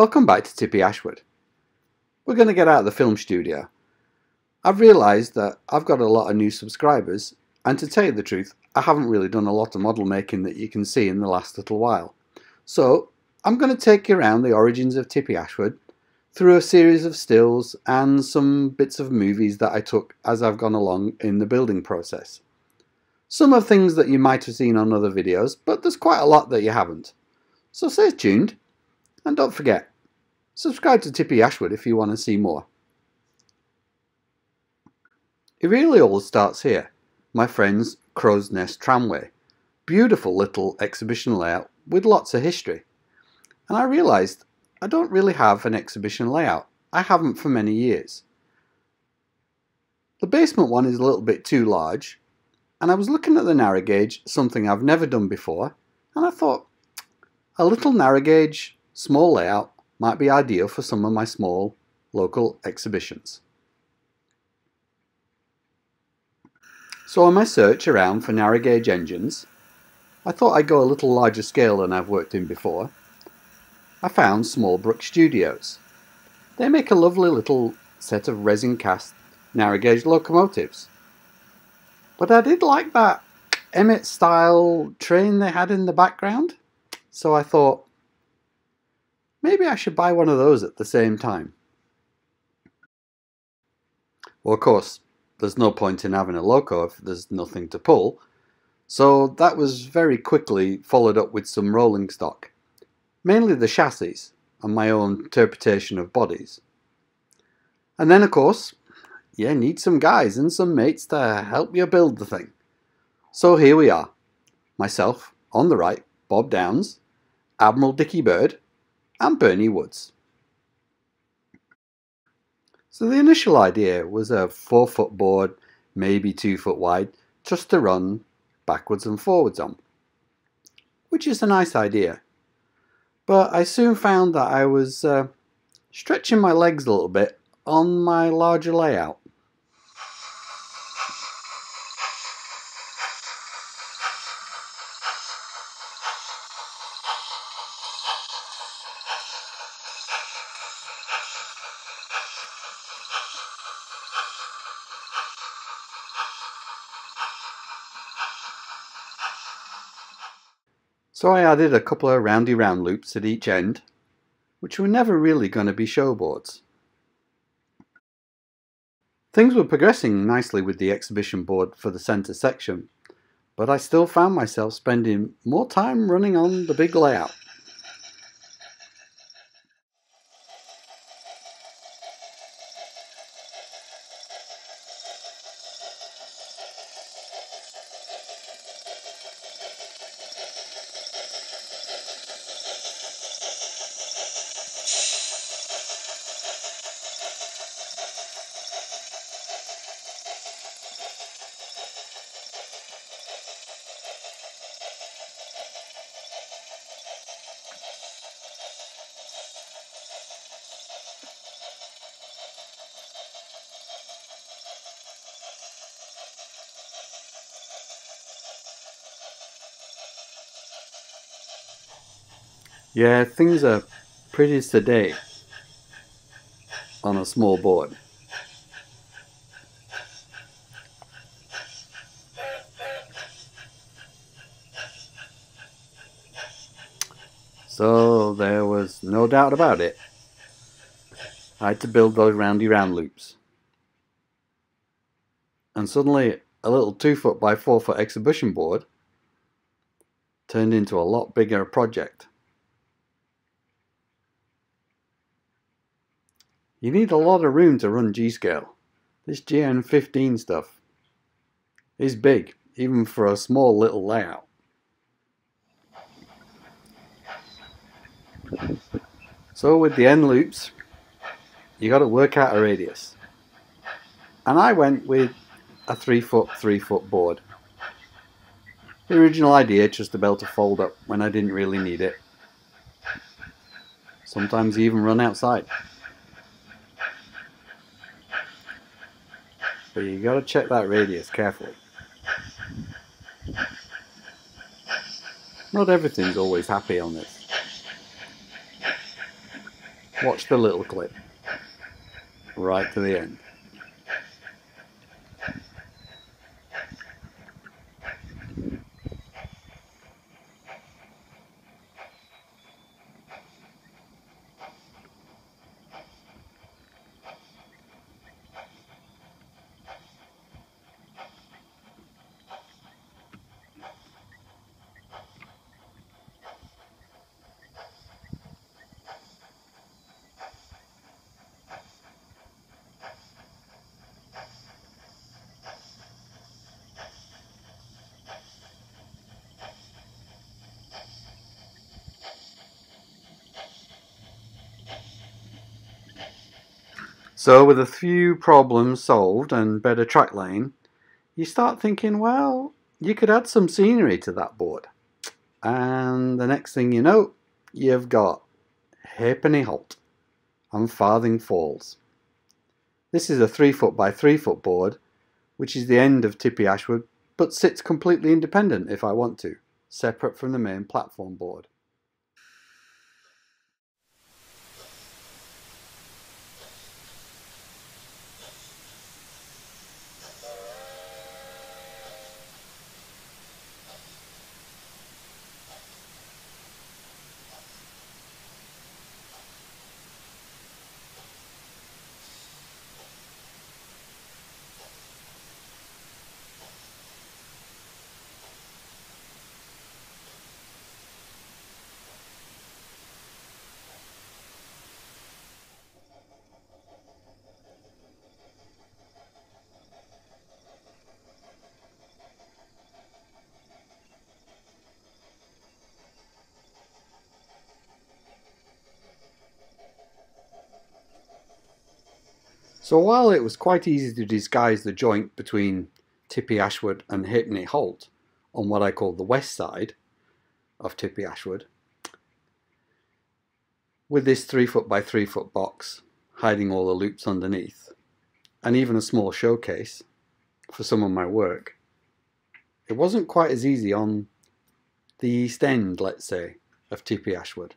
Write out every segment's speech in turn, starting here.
Welcome back to Tippy Ashwood. We're going to get out of the film studio. I've realised that I've got a lot of new subscribers, and to tell you the truth, I haven't really done a lot of model making that you can see in the last little while. So I'm going to take you around the origins of Tippy Ashwood through a series of stills and some bits of movies that I took as I've gone along in the building process. Some of things that you might have seen on other videos, but there's quite a lot that you haven't. So stay tuned, and don't forget, subscribe to Tippy Ashwood if you want to see more. It really all starts here, my friend's Crow's Nest Tramway. Beautiful little exhibition layout with lots of history. And I realised I don't really have an exhibition layout. I haven't for many years. The basement one is a little bit too large, and I was looking at the narrow gauge, something I've never done before, and I thought a little narrow gauge, small layout might be ideal for some of my small local exhibitions. So on my search around for narrow gauge engines, I thought I'd go a little larger scale than I've worked in before. I found Smallbrook Studios. They make a lovely little set of resin cast narrow gauge locomotives. But I did like that Emett style train they had in the background, so I thought maybe I should buy one of those at the same time. Well, of course, there's no point in having a loco if there's nothing to pull, so that was very quickly followed up with some rolling stock, mainly the chassis and my own interpretation of bodies. And then, of course, you need some guys and some mates to help you build the thing. So here we are. Myself, on the right, Bob Downes, Admiral Dickie Bird, and Bernie Woods. So the initial idea was a four foot board, maybe two foot wide, just to run backwards and forwards on, which is a nice idea. But I soon found that I was uh, stretching my legs a little bit on my larger layout. So I added a couple of roundy round loops at each end, which were never really going to be showboards. Things were progressing nicely with the exhibition board for the centre section, but I still found myself spending more time running on the big layout. Yeah, things are pretty sedate on a small board. So there was no doubt about it. I had to build those roundy round loops. And suddenly a little 2 foot by 4 foot exhibition board turned into a lot bigger project. You need a lot of room to run G-Scale. This GN15 stuff is big, even for a small little layout. So with the end loops, you got to work out a radius. And I went with a 3 foot 3 foot board. The original idea just to be able to fold up when I didn't really need it. Sometimes even run outside. But you gotta check that radius carefully. Not everything's always happy on this. Watch the little clip. Right to the end. So with a few problems solved and better track laying, you start thinking, well, you could add some scenery to that board. And the next thing you know, you've got Halfpenny Halt and Farthing Falls. This is a 3 foot by 3 foot board, which is the end of Tippy Ashwood, but sits completely independent if I want to, separate from the main platform board. So while it was quite easy to disguise the joint between Tippy Ashwood and Halfpenny Halt on what I call the west side of Tippy Ashwood, with this 3 foot by 3 foot box hiding all the loops underneath, and even a small showcase for some of my work, it wasn't quite as easy on the east end, let's say, of Tippy Ashwood,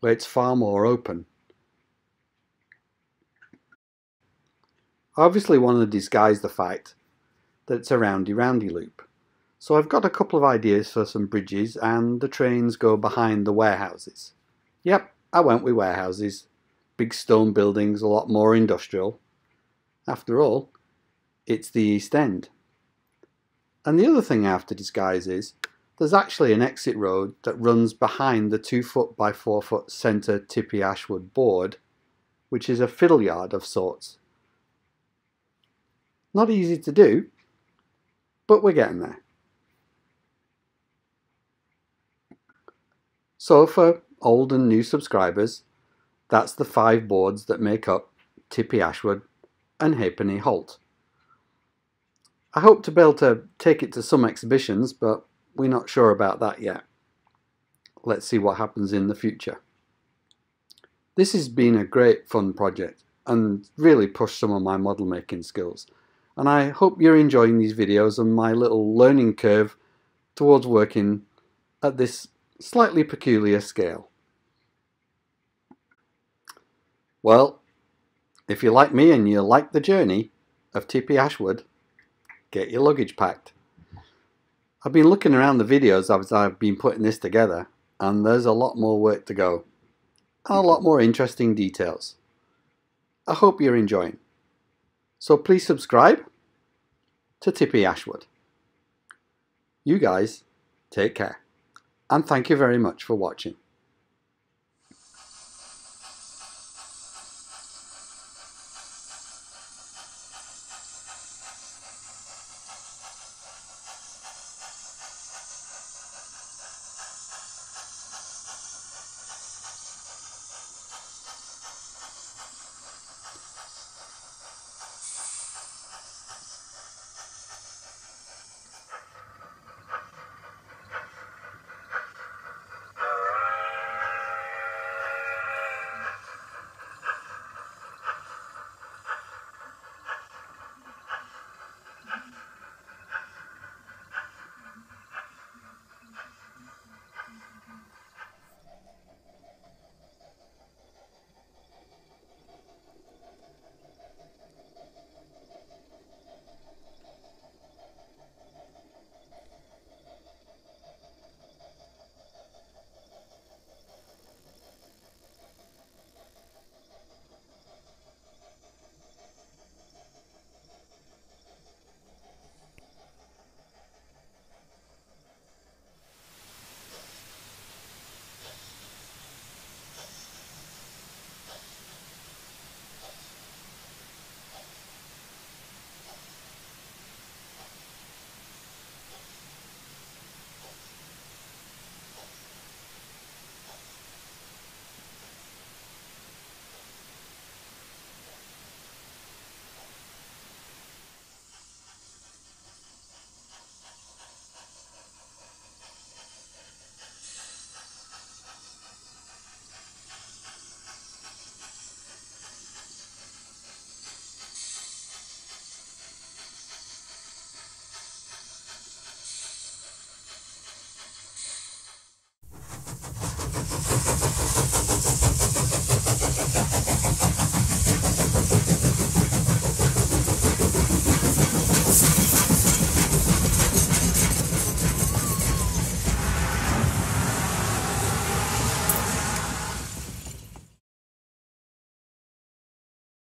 where it's far more open Obviously want to disguise the fact that it's a roundy roundy loop. So I've got a couple of ideas for some bridges and the trains go behind the warehouses. Yep, I went with warehouses. Big stone buildings, a lot more industrial. After all, it's the East End. And the other thing I have to disguise is there's actually an exit road that runs behind the 2 foot by 4 foot centre Tippy Ashwood board, which is a fiddle yard of sorts. Not easy to do, but we're getting there. So for old and new subscribers, that's the five boards that make up Tippy Ashwood and Halfpenny Halt. I hope to be able to take it to some exhibitions, but we're not sure about that yet. Let's see what happens in the future. This has been a great fun project and really pushed some of my model making skills and I hope you're enjoying these videos and my little learning curve towards working at this slightly peculiar scale. Well, if you like me and you like the journey of Tippy Ashwood, get your luggage packed. I've been looking around the videos as I've been putting this together and there's a lot more work to go and a lot more interesting details. I hope you're enjoying. So please subscribe to Tippy Ashwood. You guys take care and thank you very much for watching.